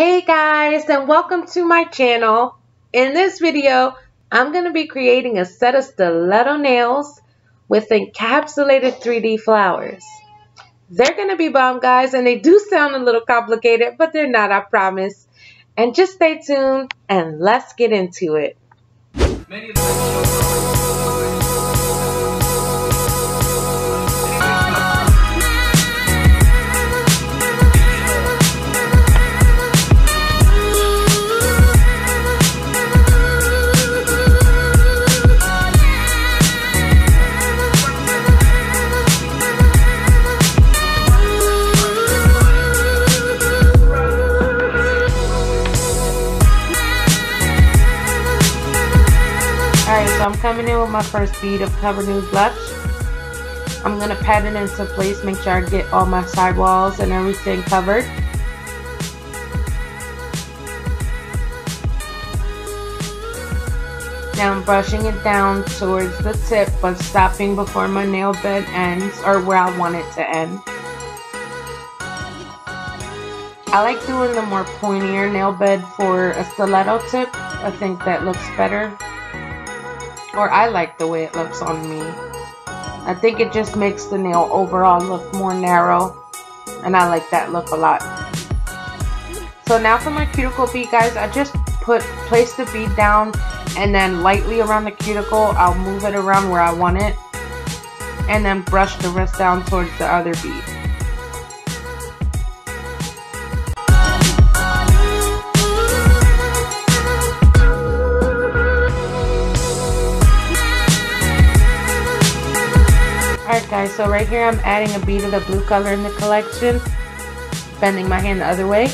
Hey guys and welcome to my channel. In this video I'm going to be creating a set of stiletto nails with encapsulated 3D flowers. They're going to be bomb guys and they do sound a little complicated but they're not I promise. And just stay tuned and let's get into it. Coming in with my first bead of Cover Nude Blush. I'm going to pat it into place, make sure I get all my sidewalls and everything covered. Now I'm brushing it down towards the tip but stopping before my nail bed ends or where I want it to end. I like doing the more pointier nail bed for a stiletto tip. I think that looks better or I like the way it looks on me. I think it just makes the nail overall look more narrow and I like that look a lot. So now for my cuticle bead guys, I just put place the bead down and then lightly around the cuticle, I'll move it around where I want it and then brush the rest down towards the other bead. Guys so right here I'm adding a bead of the blue color in the collection bending my hand the other way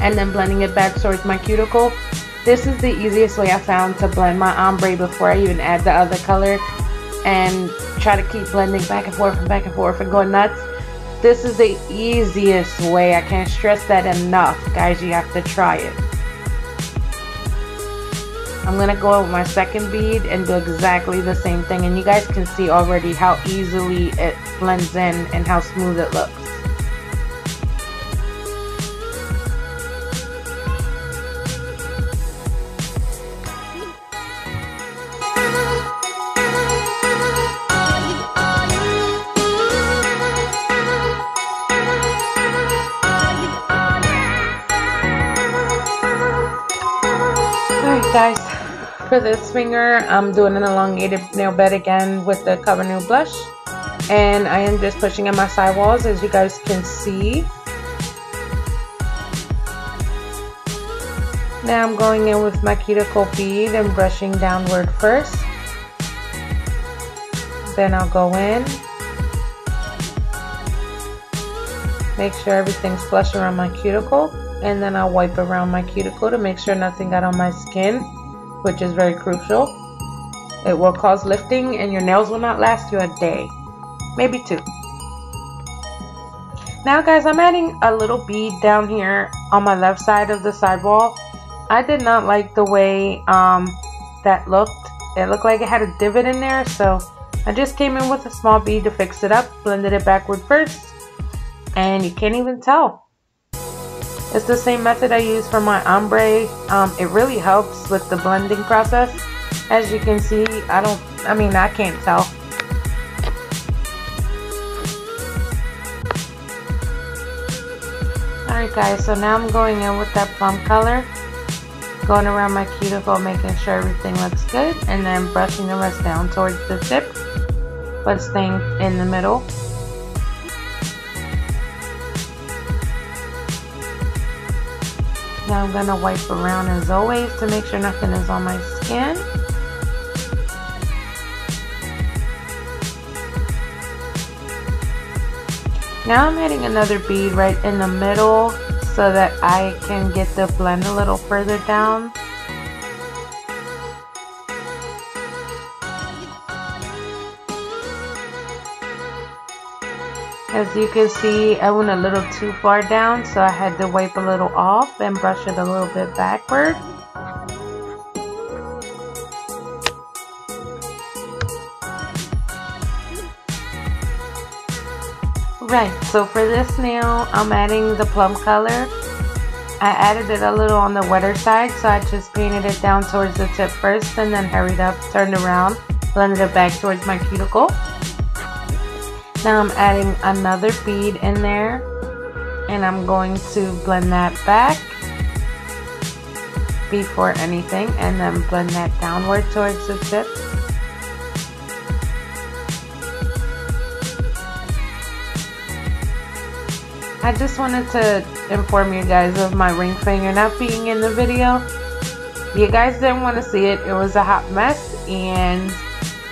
and then blending it back towards my cuticle. This is the easiest way I found to blend my ombre before I even add the other color and try to keep blending back and forth and back and forth and going nuts. This is the easiest way I can't stress that enough. Guys you have to try it I'm going to go with my second bead and do exactly the same thing. And you guys can see already how easily it blends in and how smooth it looks. Guys for this finger, I'm doing an elongated nail bed again with the Cover Nude Blush. And I am just pushing in my sidewalls as you guys can see. Now I'm going in with my cuticle bead and brushing downward first. Then I'll go in. Make sure everything's flush around my cuticle. And then I'll wipe around my cuticle to make sure nothing got on my skin which is very crucial. It will cause lifting and your nails will not last you a day, maybe two. Now guys, I'm adding a little bead down here on my left side of the sidewall. I did not like the way um, that looked. It looked like it had a divot in there, so I just came in with a small bead to fix it up, blended it backward first, and you can't even tell. It's the same method I use for my ombre. Um, it really helps with the blending process. As you can see, I don't, I mean, I can't tell. Alright guys, so now I'm going in with that plum color. Going around my cuticle, making sure everything looks good. And then brushing the rest down towards the tip. But staying in the middle. I'm to wipe around as always to make sure nothing is on my skin. Now I'm adding another bead right in the middle so that I can get the blend a little further down. As you can see, I went a little too far down, so I had to wipe a little off and brush it a little bit backward. Right, so for this nail, I'm adding the plum color. I added it a little on the wetter side, so I just painted it down towards the tip first and then hurried up, turned around, blended it back towards my cuticle. Now I'm adding another bead in there and I'm going to blend that back before anything and then blend that downward towards the tip. I just wanted to inform you guys of my ring finger not being in the video. You guys didn't want to see it. It was a hot mess and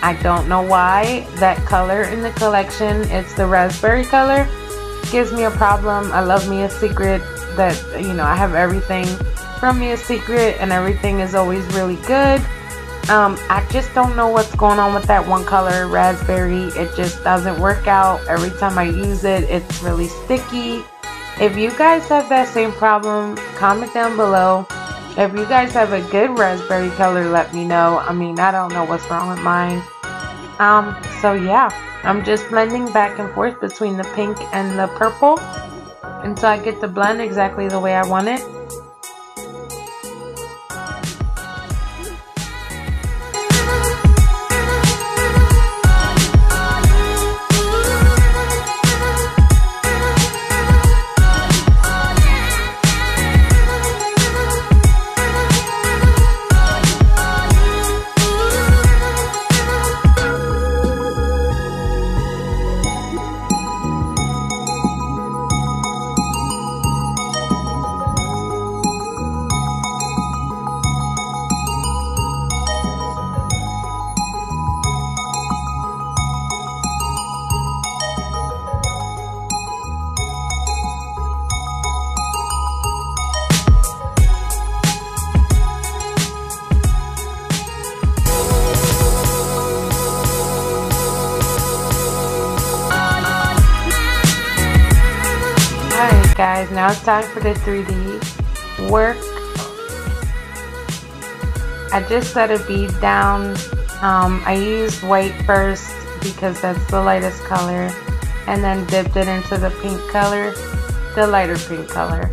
I don't know why. That color in the collection, it's the raspberry color, gives me a problem. I love Mia Secret that, you know, I have everything from Mia Secret and everything is always really good. Um, I just don't know what's going on with that one color, raspberry. It just doesn't work out. Every time I use it, it's really sticky. If you guys have that same problem, comment down below. If you guys have a good raspberry color, let me know. I mean, I don't know what's wrong with mine. Um, so yeah, I'm just blending back and forth between the pink and the purple until I get the blend exactly the way I want it. Time for the 3D work. I just set a bead down. Um, I used white first because that's the lightest color and then dipped it into the pink color, the lighter pink color.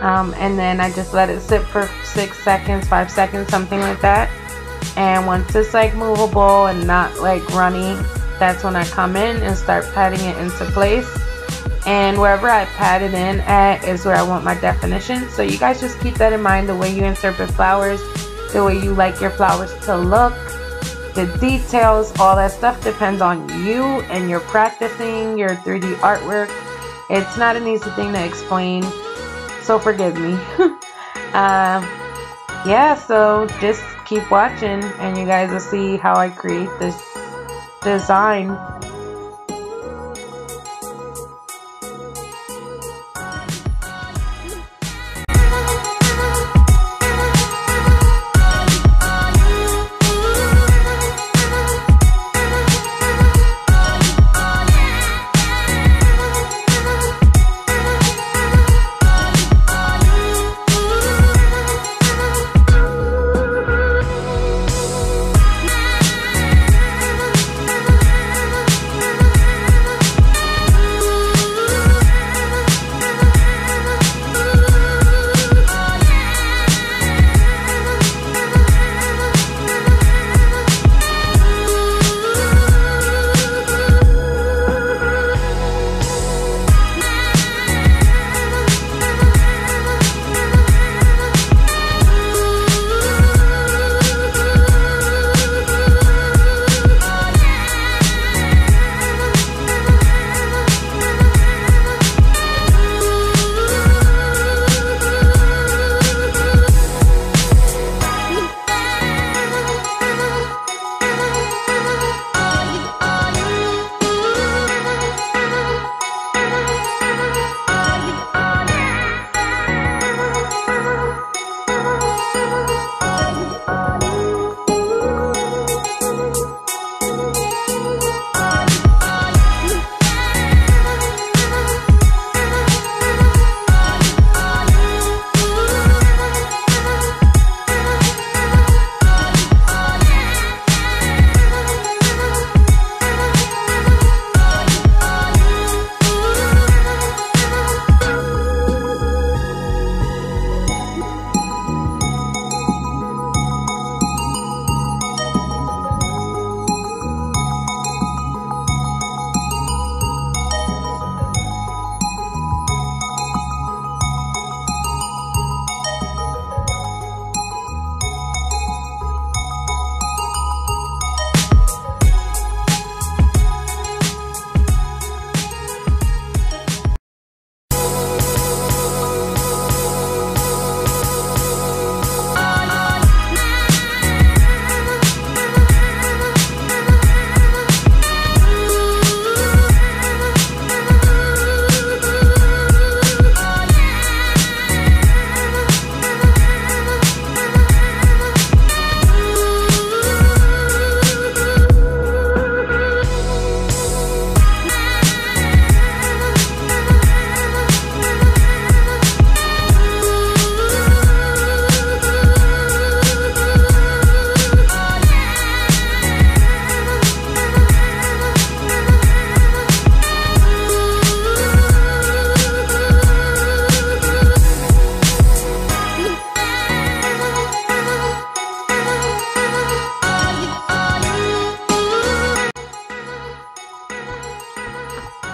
Um, and then I just let it sit for six seconds, five seconds, something like that. And once it's like movable and not like runny, that's when I come in and start patting it into place and wherever I pat it in at is where I want my definition. So you guys just keep that in mind the way you interpret flowers, the way you like your flowers to look, the details, all that stuff depends on you and your practicing your 3D artwork. It's not an easy thing to explain, so forgive me. uh, yeah, so just keep watching and you guys will see how I create this design.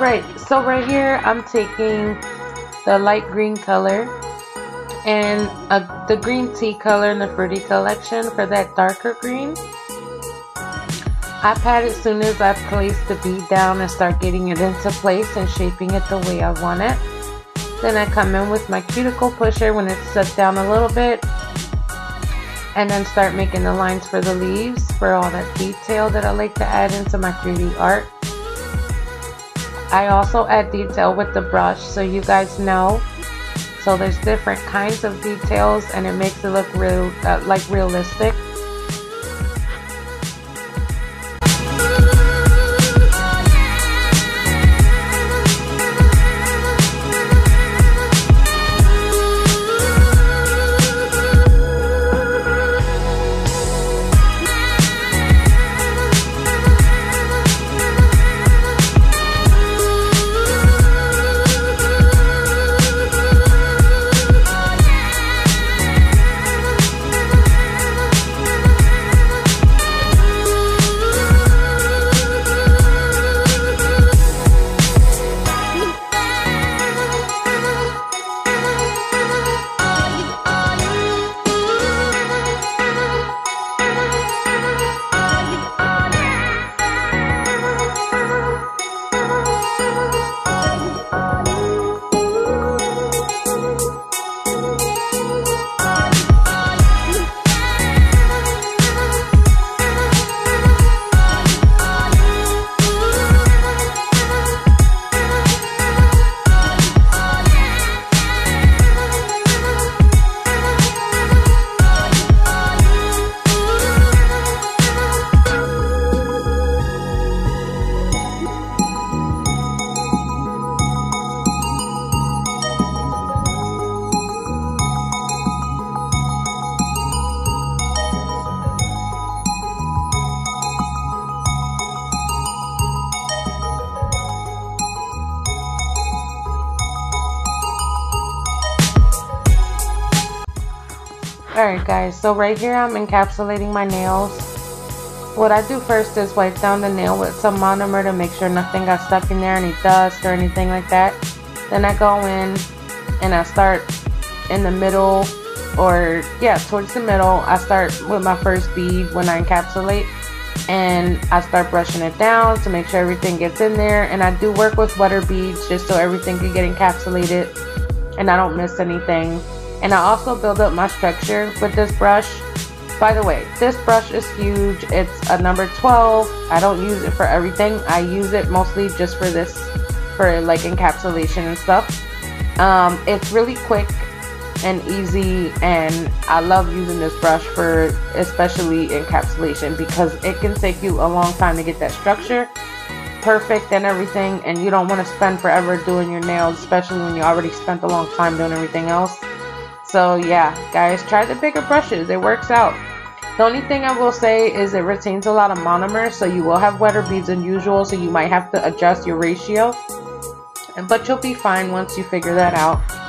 So right here I'm taking the light green color and uh, the green tea color in the fruity collection for that darker green I pat as soon as I place the bead down and start getting it into place and shaping it the way I want it then I come in with my cuticle pusher when it's set down a little bit and then start making the lines for the leaves for all that detail that I like to add into my 3D art. I also add detail with the brush so you guys know. So there's different kinds of details and it makes it look real, uh, like realistic. Guys, so right here I'm encapsulating my nails. What I do first is wipe down the nail with some monomer to make sure nothing got stuck in there, any dust or anything like that. Then I go in and I start in the middle or yeah, towards the middle. I start with my first bead when I encapsulate and I start brushing it down to make sure everything gets in there and I do work with wetter beads just so everything can get encapsulated and I don't miss anything. And I also build up my structure with this brush. By the way, this brush is huge. It's a number 12. I don't use it for everything. I use it mostly just for this, for like encapsulation and stuff. Um, it's really quick and easy and I love using this brush for especially encapsulation because it can take you a long time to get that structure perfect and everything and you don't want to spend forever doing your nails especially when you already spent a long time doing everything else so yeah, guys, try the bigger brushes. It works out. The only thing I will say is it retains a lot of monomer, so you will have wetter beads than usual, so you might have to adjust your ratio. But you'll be fine once you figure that out.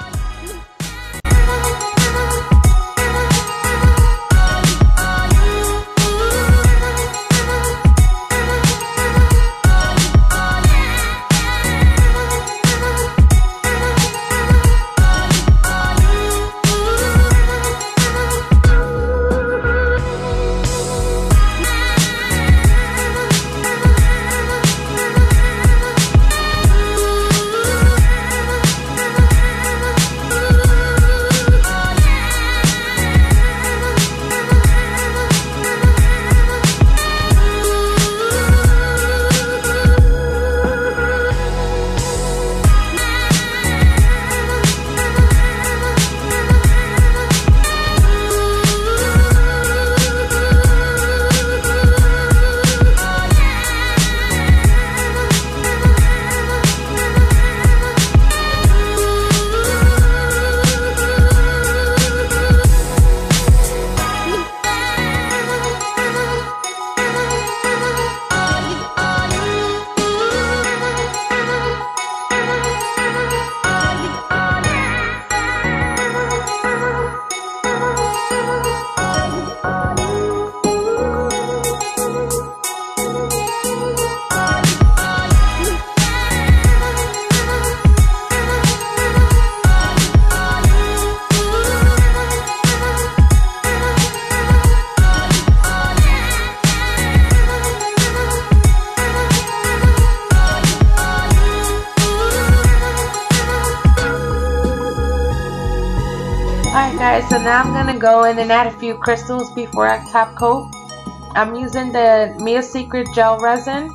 So now I'm going to go in and add a few crystals before I top coat. I'm using the Mia Secret Gel Resin.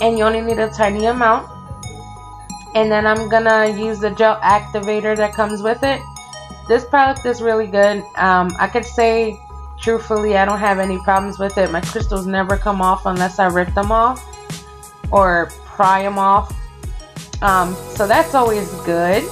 And you only need a tiny amount. And then I'm going to use the gel activator that comes with it. This product is really good. Um, I could say, truthfully, I don't have any problems with it. My crystals never come off unless I rip them off. Or pry them off. Um, so that's always good.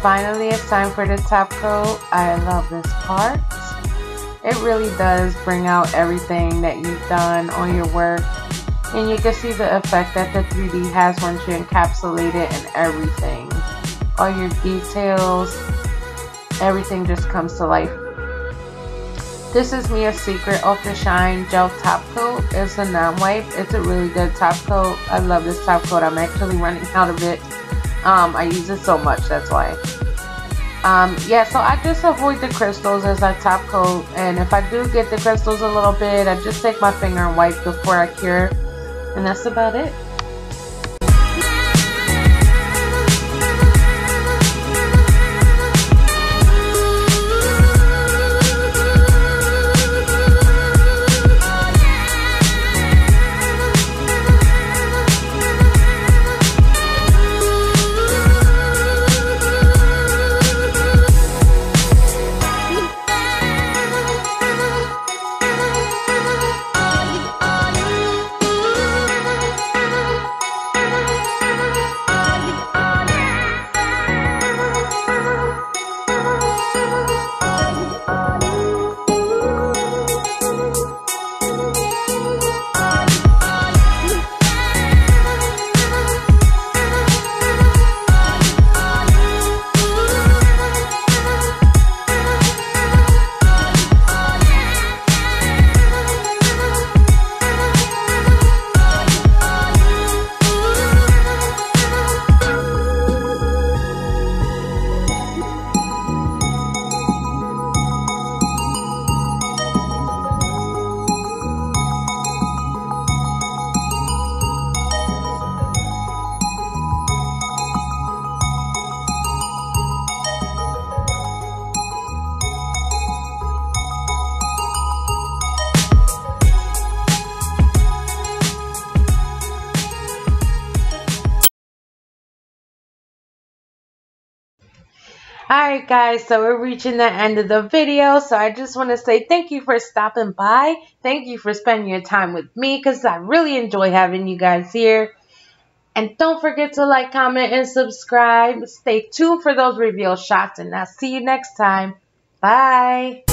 Finally it's time for the top coat. I love this part. It really does bring out everything that you've done on your work. And you can see the effect that the 3D has once you encapsulate it and everything. All your details, everything just comes to life. This is Mia Secret Ultra Shine Gel Top Coat. It's a non-wipe. It's a really good top coat. I love this top coat. I'm actually running out of it um, I use it so much, that's why. Um, yeah, so I just avoid the crystals as I top coat. And if I do get the crystals a little bit, I just take my finger and wipe before I cure. And that's about it. Alright guys, so we're reaching the end of the video. So I just want to say thank you for stopping by. Thank you for spending your time with me because I really enjoy having you guys here. And don't forget to like, comment, and subscribe. Stay tuned for those reveal shots and I'll see you next time. Bye.